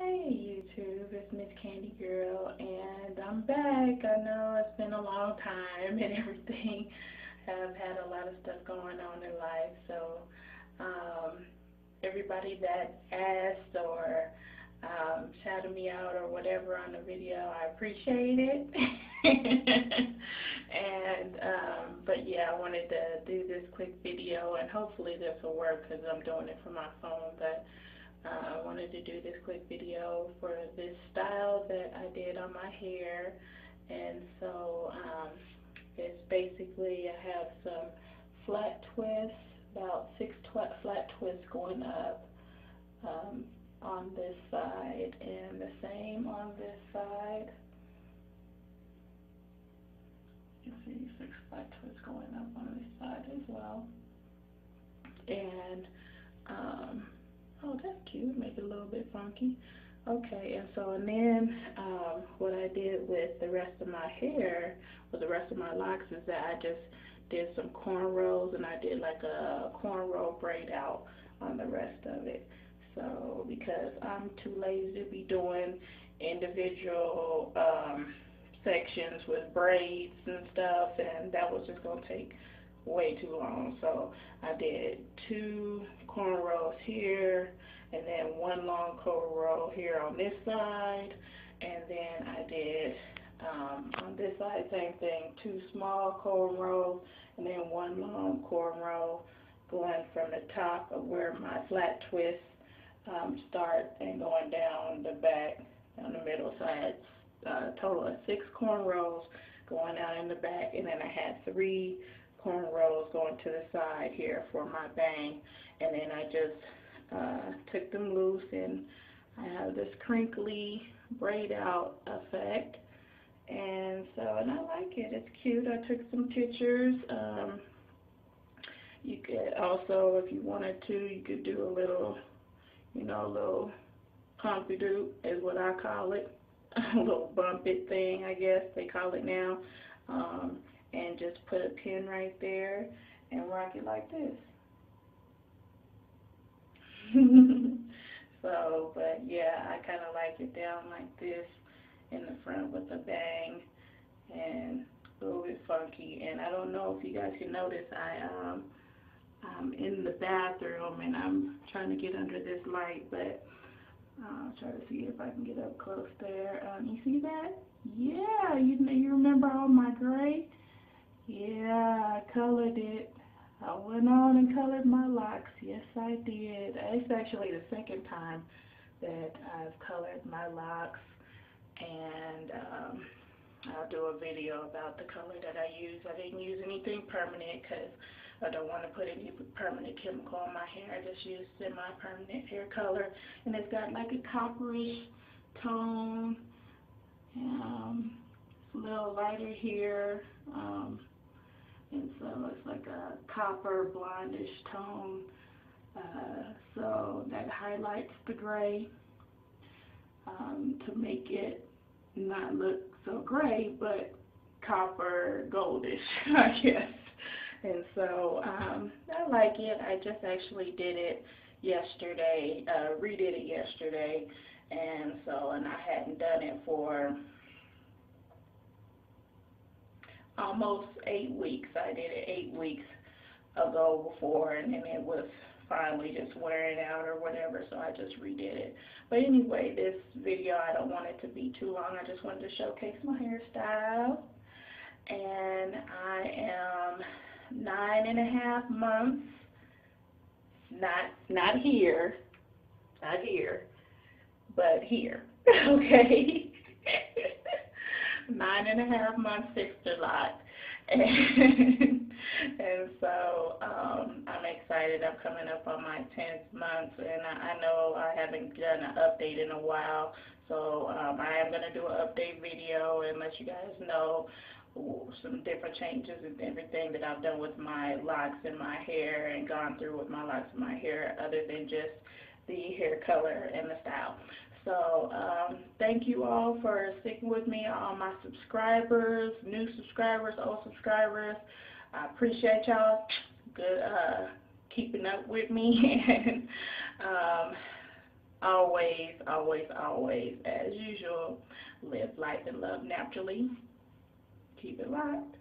Hey YouTube, it's Miss Khandi Gurl and I'm back. I know it's been a long time and everything. I've had a lot of stuff going on in life, so um, everybody that asked or um, shouted me out or whatever on the video, I appreciate it. and um, but yeah, I wanted to do this quick video and hopefully this will work because I'm doing it from my phone, but. Do this quick video for this style that I did on my hair. And so um, it's basically I have some flat twists, about six tw flat twists going up um, on this side and the same on this side. You see six flat twists going up on this side as well. And um, Oh, that's cute. Make it a little bit funky. Okay, and so and then um, what I did with the rest of my hair, with the rest of my locks, is that I just did some cornrows and I did like a cornrow braid out on the rest of it. So because I'm too lazy to be doing individual um, sections with braids and stuff, and that was just gonna take way too long. So I did two cornrows here and then one long cornrow here on this side. And then I did um, on this side, same thing, two small cornrows and then one long cornrow going from the top of where my flat twists um, start and going down the back, down the middle side. Uh, total of six cornrows going out in the back, and then I had three cornrows going to the side here for my bang. And then I just uh, took them loose and I have this crinkly braid out effect. And so, and I like it. It's cute. I took some pictures. Um, you could also, if you wanted to, you could do a little, you know, a little pompadour is what I call it. a little bump it thing, I guess they call it now. Um, and just put a pin right there and rock it like this. so, but yeah, I kind of like it down like this in the front with a bang and a little bit funky. And I don't know if you guys can notice, I um, I'm in the bathroom and I'm trying to get under this light, but I'll try to see if I can get up close there. Um, you see that? Yeah, you you remember all my gray? Yeah, I colored it. I went on and colored my locks. Yes, I did. It's actually the second time that I've colored my locks. And um, I'll do a video about the color that I use. I didn't use anything permanent because I don't want to put any permanent chemical on my hair. I just used semi-permanent hair color. And it's got like a copperish tone. Um, it's a little lighter here. Um, and so it's like a copper blondish tone. Uh, so that highlights the gray um, to make it not look so gray, but copper goldish, I guess. And so um, I like it. I just actually did it yesterday, uh, redid it yesterday, and so and I hadn't done it for almost eight weeks. I did it eight weeks ago before, and then it was finally just wearing out or whatever, so I just redid it. But anyway, this video, I don't want it to be too long. I just wanted to showcase my hairstyle. And I am nine and a half months, not, not here, not here, but here, okay? nine and a half months sister lot. And, so um, I'm excited. I'm coming up on my 10th month, and I, I know I haven't done an update in a while. So um, I am going to do an update video and let you guys know some different changes and everything that I've done with my locks and my hair and gone through with my locks and my hair other than just the hair color and the style. So um, thank you all for sticking with me, all my subscribers, new subscribers, old subscribers. I appreciate y'all good uh, keeping up with me. and um, always, always, always, as usual, live life and love naturally. Keep it locked.